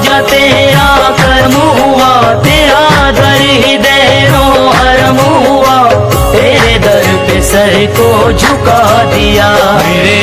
ख्वाजा तेरा कर्म हुआ तेरा दर ही देरो हरम हुआ। तेरे दर पे सर को झुका दिया। मेरे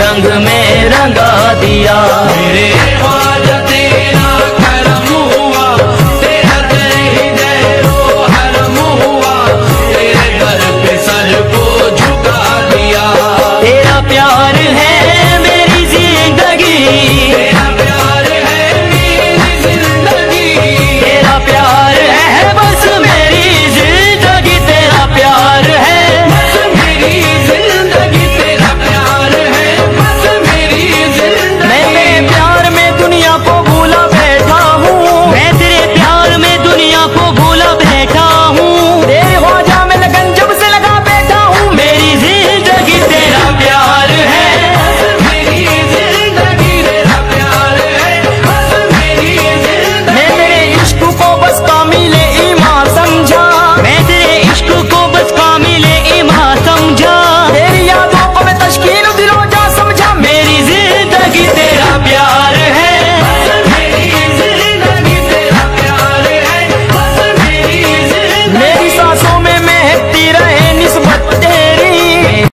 रंग में रंगा दिया। मेरे